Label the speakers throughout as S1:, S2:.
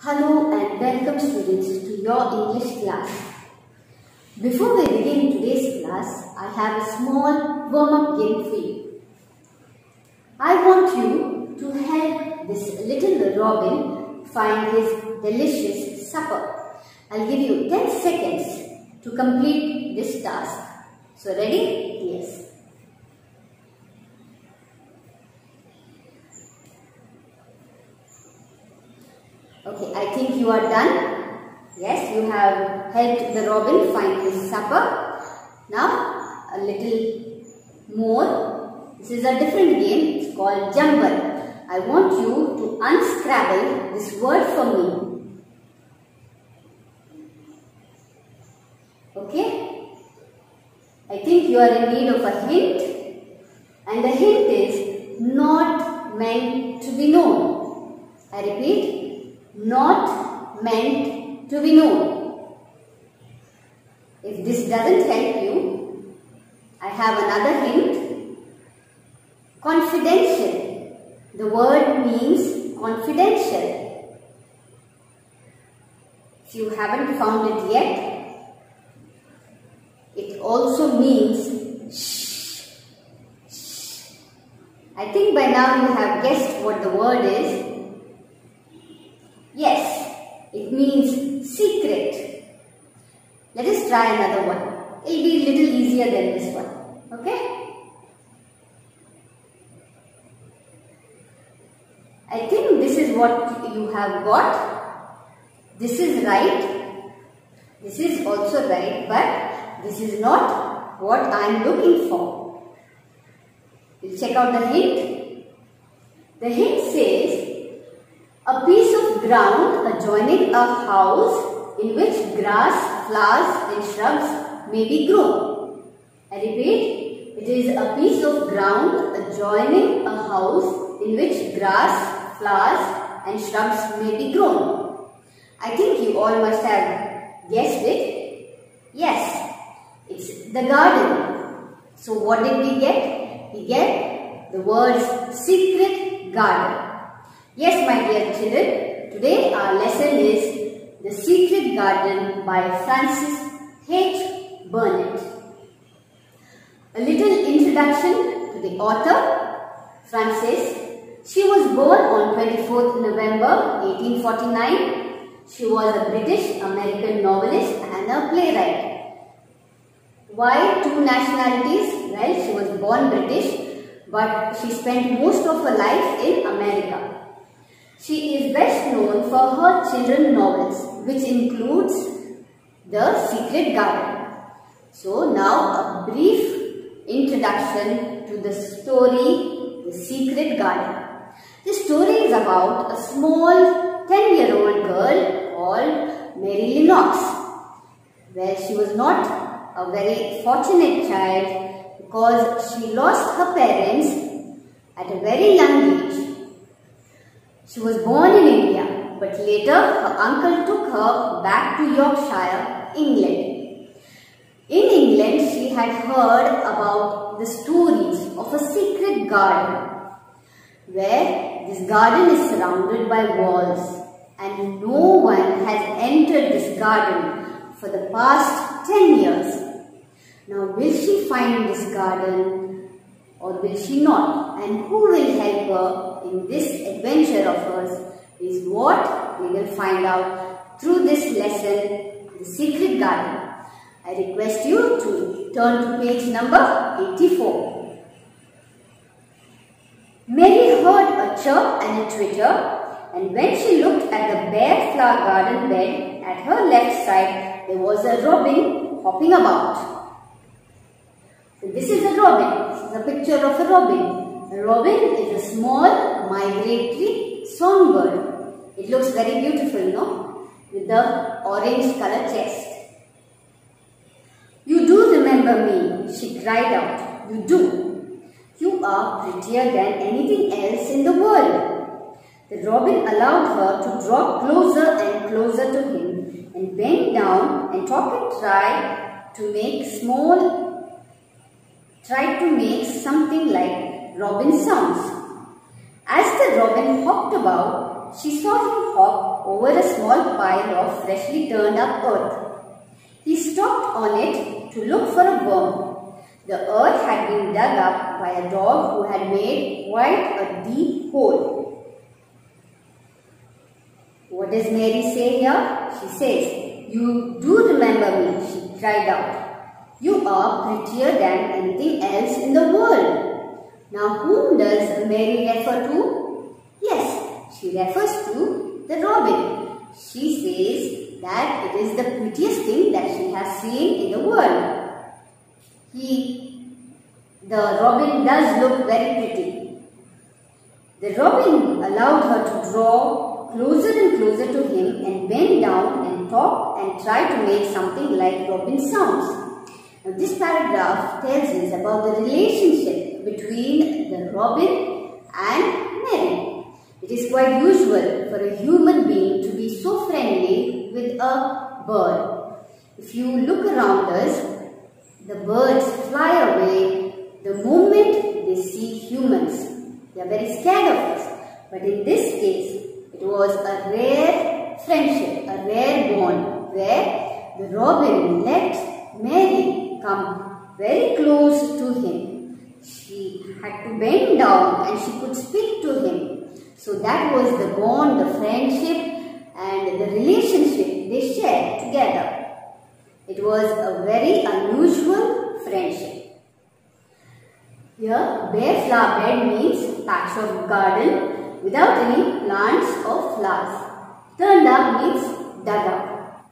S1: Hello and welcome students to your English class. Before we begin today's class, I have a small warm-up game for you. I want you to help this little robin find his delicious supper. I'll give you 10 seconds to complete this task. So ready? Yes. Okay, I think you are done. Yes, you have helped the robin find his supper. Now, a little more. This is a different game. It's called Jumble. I want you to unscrabble this word for me. Okay? I think you are in need of a hint. And the hint is not meant to be known. I repeat, not meant to be known. If this doesn't help you, I have another hint. Confidential. The word means confidential. If you haven't found it yet, it also means shh. shh. I think by now you have guessed what the word is. Yes, it means secret. Let us try another one. It will be a little easier than this one. Okay? I think this is what you have got. This is right. This is also right but this is not what I am looking for. We'll check out the hint. The hint says a piece of ground adjoining a house in which grass, flowers and shrubs may be grown. I repeat, it is a piece of ground adjoining a house in which grass, flowers and shrubs may be grown. I think you all must have guessed it. Yes, it's the garden. So what did we get? We get the words secret garden. Yes, my dear children, today our lesson is The Secret Garden by Frances H. Burnett. A little introduction to the author, Frances she was born on 24th November 1849. She was a British American novelist and a playwright. Why two nationalities? Well, she was born British but she spent most of her life in America. She is best known for her children novels which includes The Secret Garden. So now a brief introduction to the story The Secret Garden. The story is about a small 10-year-old girl called Mary Lennox. Well, she was not a very fortunate child because she lost her parents at a very young age. She was born in India, but later her uncle took her back to Yorkshire, England. In England, she had heard about the stories of a secret garden where this garden is surrounded by walls and no one has entered this garden for the past 10 years. Now will she find this garden or will she not? And who will help her in this adventure of hers is what we will find out through this lesson, The Secret Garden. I request you to turn to page number 84. Mary heard a chirp and a twitter and when she looked at the bare flower garden bed at her left side there was a robin hopping about. So this is a robin. This is a picture of a robin. A robin is a small migratory songbird. It looks very beautiful, no? With the orange color chest. You do remember me, she cried out. You do. You are prettier than anything else in the world. The robin allowed her to draw closer and closer to him and bend down and talk and try to make small, try to make something like robin sounds. As the robin hopped about, she saw him hop over a small pile of freshly turned up earth. He stopped on it to look for a worm. The earth had been dug up by a dog who had made quite a deep hole. What does Mary say here? She says, You do remember me, she cried out. You are prettier than anything else in the world. Now whom does Mary refer to? Yes, she refers to the robin. She says that it is the prettiest thing that she has seen in the world. He, the robin does look very pretty. The robin allowed her to draw closer and closer to him and bend down and talk and try to make something like robin sounds. Now this paragraph tells us about the relationship between the robin and Mary. It is quite usual for a human being to be so friendly with a bird. If you look around us, the birds fly away the moment they see humans. They are very scared of us. But in this case, it was a rare friendship, a rare bond where the robin let Mary come very close to him. She had to bend down and she could speak to him. So that was the bond, the friendship and the relationship they shared together. It was a very unusual friendship. Here, bare flower bed means patch of garden without any plants or flowers. Turned up means dug up.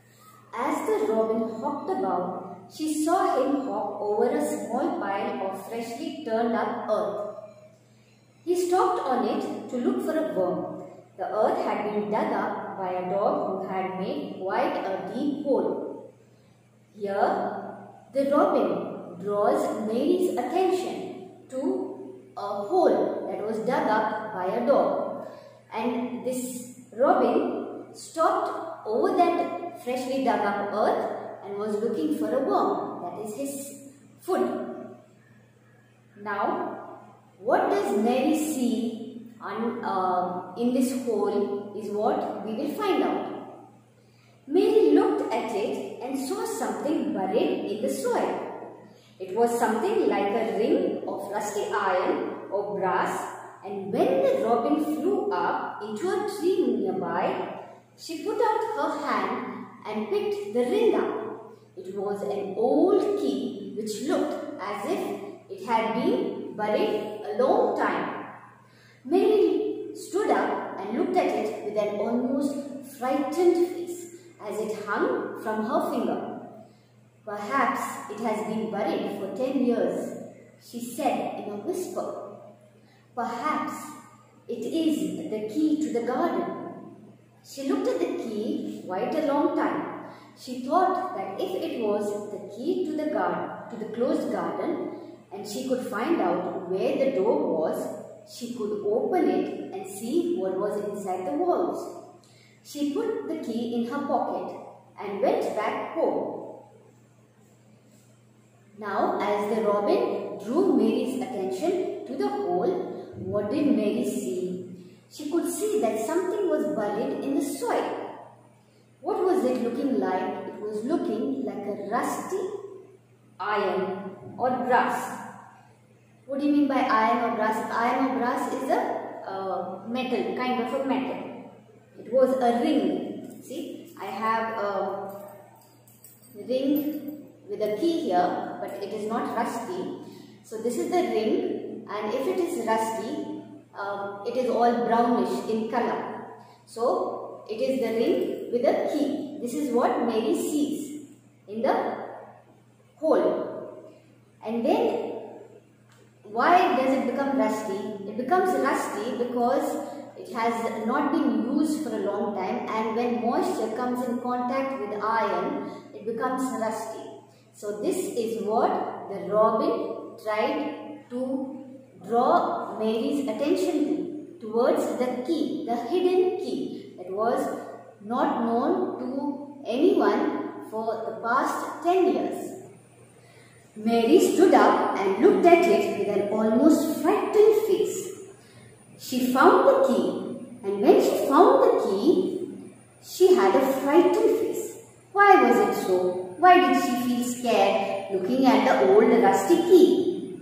S1: As the robin hopped about, she saw him hop over a small pile of freshly turned up earth. He stopped on it to look for a worm. The earth had been dug up by a dog who had made quite a deep hole. Here, the robin draws Mary's attention to a hole that was dug up by a dog. And this robin stopped over that freshly dug up earth and was looking for a worm. That is his food. Now, what does Mary see on, uh, in this hole is what we will find out. Mary looked at it and saw something buried in the soil. It was something like a ring of rusty iron or brass and when the robin flew up into a tree nearby, she put out her hand and picked the ring up. It was an old key which looked as if it had been buried a long time. Mary stood up and looked at it with an almost frightened face as it hung from her finger. Perhaps it has been buried for ten years, she said in a whisper. Perhaps it is the key to the garden. She looked at the key quite a long time. She thought that if it was the key to the garden, to the closed garden, and she could find out where the door was, she could open it and see what was inside the walls. She put the key in her pocket and went back home. Now, as the robin drew Mary's attention to the hole, what did Mary see? She could see that something was buried in the soil. What was it looking like? It was looking like a rusty iron or brass. What do you mean by iron or brass? Iron or brass is a uh, metal, kind of a metal. It was a ring. See, I have a ring with a key here, but it is not rusty. So this is the ring and if it is rusty, um, it is all brownish in color. So it is the ring with a key. This is what Mary sees in the hole. And then why does it become rusty? It becomes rusty because it has not been used for a long time and when moisture comes in contact with iron, it becomes rusty. So this is what the robin tried to draw Mary's attention to, towards the key, the hidden key that was not known to anyone for the past 10 years. Mary stood up and looked at it with an almost frightened face. She found the key And when she found the key, she had a frightened face. Why was it so? Why did she feel scared looking at the old rusty key?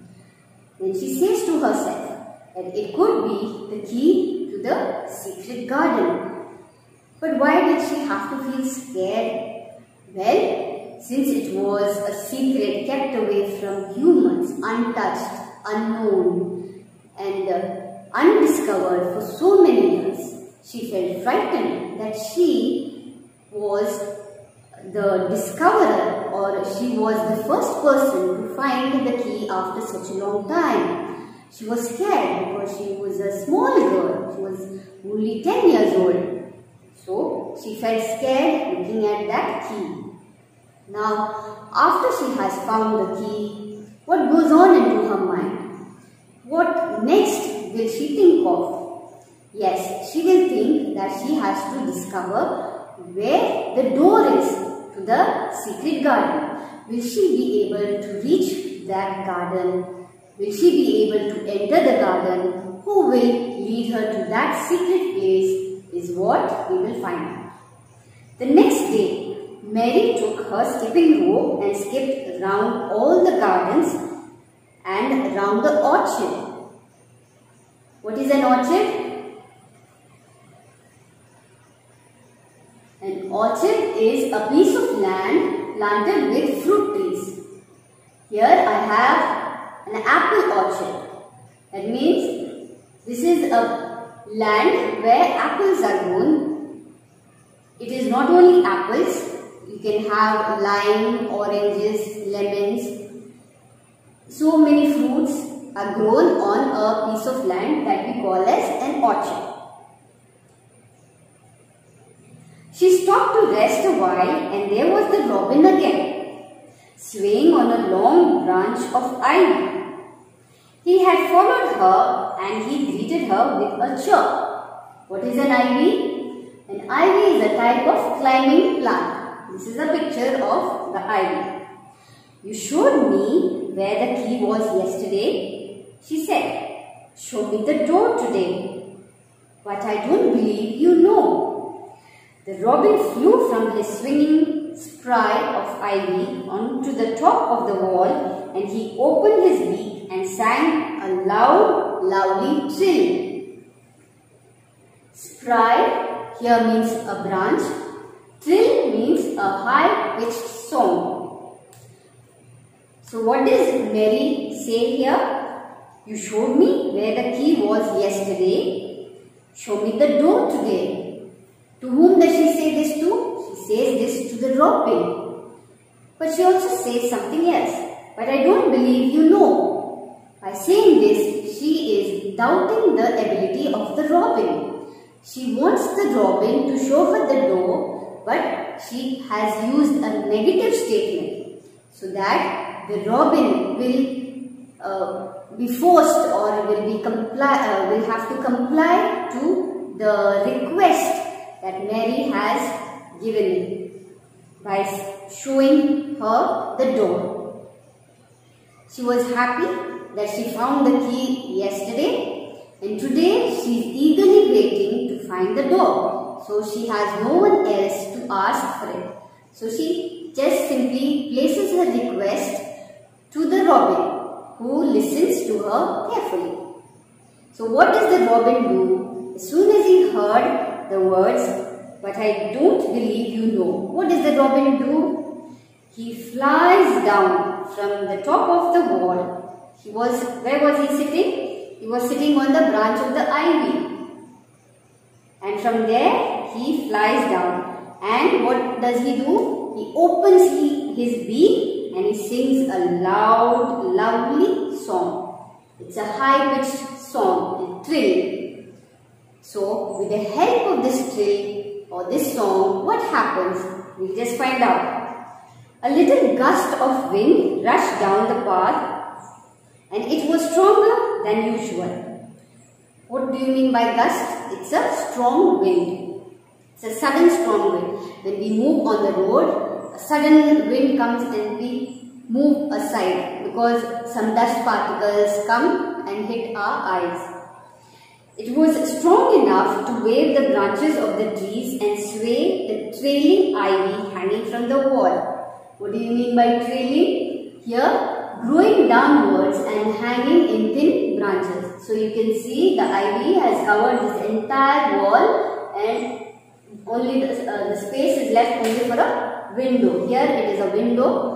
S1: Then she says to herself that it could be the key to the secret garden. But why did she have to feel scared? Well, since it was a secret kept away from humans, untouched, unknown, and uh, undiscovered for so many years, she felt frightened that she was the discoverer or she was the first person to find the key after such a long time. She was scared because she was a small girl. She was only 10 years old. So she felt scared looking at that key. Now, after she has found the key, what goes on into her mind? What next will she think of? Yes, she will think that she has to discover where the door is to the secret garden. Will she be able to reach that garden? Will she be able to enter the garden? Who will lead her to that secret place is what we will find out. The next day, Mary took her skipping rope and skipped round all the gardens and round the orchard. What is an orchard? An orchard is a piece of land planted with fruit trees. Here I have an apple orchard. That means this is a land where apples are grown. It is not only apples, you can have lime, oranges, lemons. So many fruits are grown on a piece of land that we call as an orchard. She stopped to rest a while and there was the robin again, swaying on a long branch of ivy. He had followed her and he greeted her with a chirp. What is an ivy? An ivy is a type of climbing plant. This is a picture of the ivy. You showed me where the key was yesterday, she said. Show me the door today. But I don't believe you know. The robin flew from his swinging spray of ivy onto the top of the wall and he opened his beak and sang a loud, lovely trill. Spray here means a branch. Trill means a high-pitched song. So what does Mary say here? You showed me where the key was yesterday. Show me the door today. To whom does she say this to? She says this to the robin. But she also says something else. But I don't believe you know. By saying this, she is doubting the ability of the robin. She wants the robin to show her the door, but she has used a negative statement so that the robin will uh, be forced or will be comply uh, will have to comply to the request that Mary has given by showing her the door. She was happy that she found the key yesterday and today she is eagerly waiting to find the door. So she has no one else to ask for it. So she just simply places her request to the robin who listens to her carefully. So what does the robin do? As soon as he heard the words, but I don't believe you know. What does the robin do? He flies down from the top of the wall. He was, where was he sitting? He was sitting on the branch of the ivy. And from there, he flies down. And what does he do? He opens he, his beak and he sings a loud, lovely song. It's a high-pitched song, a trill. So, with the help of this trill or this song, what happens? We'll just find out. A little gust of wind rushed down the path and it was stronger than usual. What do you mean by gust? It's a strong wind. It's a sudden strong wind. When we move on the road, a sudden wind comes and we move aside because some dust particles come and hit our eyes. It was strong enough to wave the branches of the trees and sway the trailing ivy hanging from the wall. What do you mean by trailing? Here, growing downwards and hanging in thin branches. So you can see the ivy has covered this entire wall and only the, uh, the space is left only for a window. Here it is a window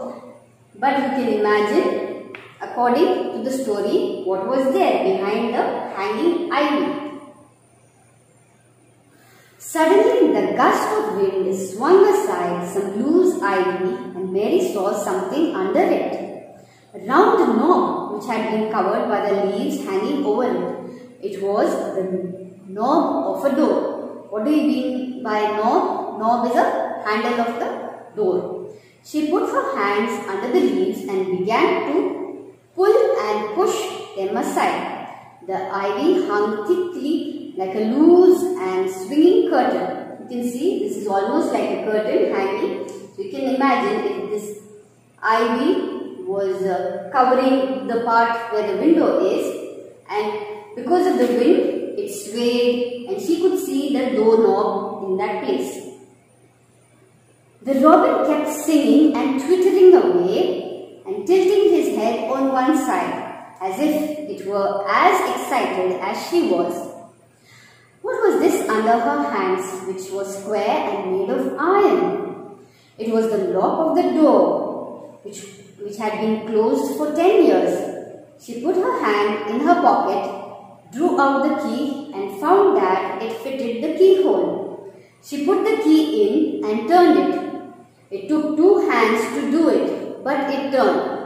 S1: but you can imagine according to the story what was there behind the hanging ivy. Suddenly the gust of wind swung aside some loose ivy and Mary saw something under it. Round knob which had been covered by the leaves hanging over it. It was the knob of a door. What do you mean by knob? Knob is a handle of the door. She put her hands under the leaves and began to pull and push them aside. The ivy hung thickly like a loose and swinging curtain. You can see this is almost like a curtain hanging. So you can imagine if this ivy was uh, covering the part where the window is and because of the wind it swayed and she could see the doorknob in that place. The robin kept singing and twittering away and tilting his head on one side as if it were as excited as she was. What was this under her hands which was square and made of iron? It was the lock of the door which, which had been closed for ten years. She put her hand in her pocket, drew out the key and found that it fitted the keyhole. She put the key in and turned it. It took two hands to do it, but it turned.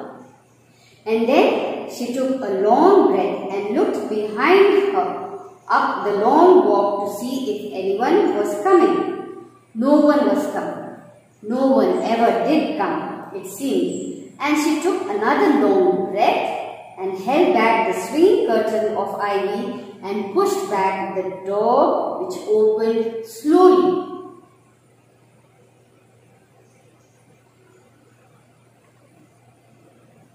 S1: And then she took a long breath and looked behind her up the long walk to see if anyone was coming. No one was coming. No one ever did come, it seemed. And she took another long breath and held back the swing curtain of ivy and pushed back the door which opened slowly.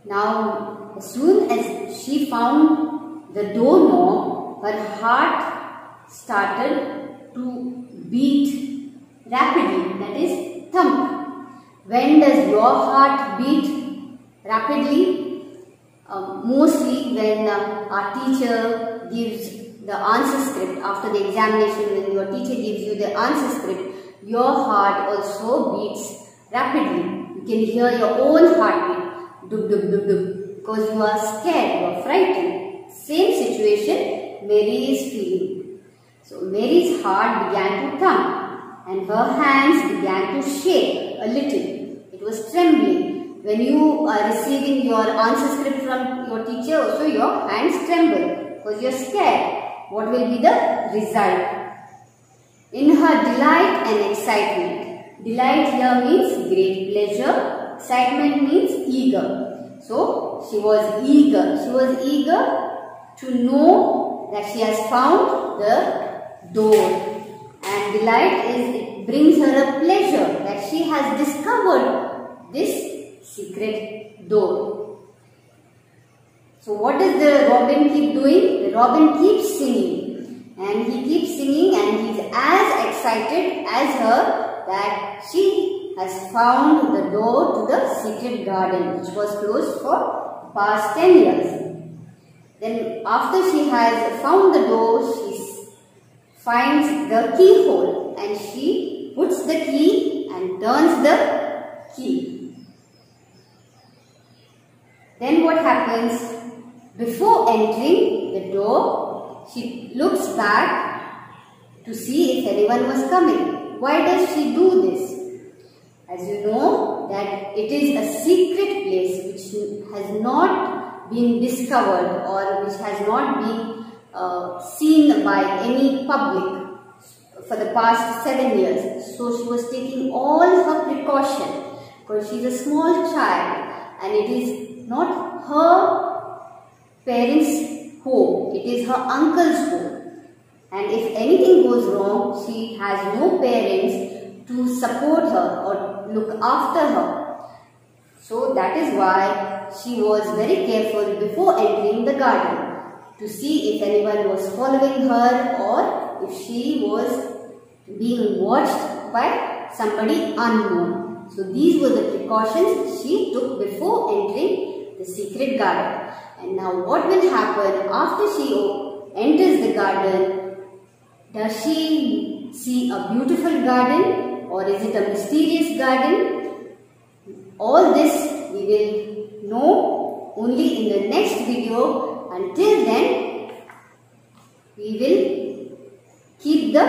S1: Now as soon as she found the doorknob, her heart started to beat rapidly, that is thump. When does your heart beat rapidly? Uh, mostly when uh, our teacher gives the answer script after the examination when your teacher gives you the answer script your heart also beats rapidly you can hear your own heartbeat dub dub dub dub because you are scared, you are frightened. Same situation Mary is feeling. So Mary's heart began to thump and her hands began to shake a little. It was trembling. When you are receiving your answer script from your teacher also your hands tremble because you are scared. What will be the result? In her delight and excitement. Delight here means great pleasure. Excitement means eager. So, she was eager. She was eager to know that she has found the door. And delight is, it brings her a pleasure that she has discovered this secret door. So what does the robin keep doing? The robin keeps singing. And he keeps singing and he's as excited as her that she has found the door to the secret garden which was closed for past 10 years. Then after she has found the door, she finds the keyhole and she puts the key and turns the key. Then what happens? Before entering the door, she looks back to see if anyone was coming. Why does she do this? As you know that it is a secret place which has not been discovered or which has not been uh, seen by any public for the past seven years. So she was taking all her precaution because she is a small child and it is not her parents' home, it is her uncle's home. And if anything goes wrong, she has no parents to support her or look after her. So that is why she was very careful before entering the garden. to see if anyone was following her or if she was being watched by somebody unknown. So these were the precautions she took before entering the secret garden. And now what will happen after she enters the garden? Does she see a beautiful garden or is it a mysterious garden? All this we will know only in the next video. Until then, we will keep the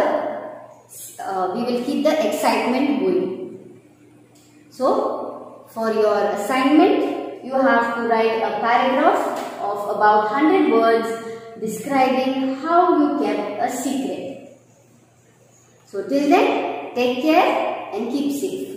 S1: uh, we will keep the excitement going. So, for your assignment, you have to write a paragraph of about 100 words describing how you kept a secret. So, till then, take care and keep safe.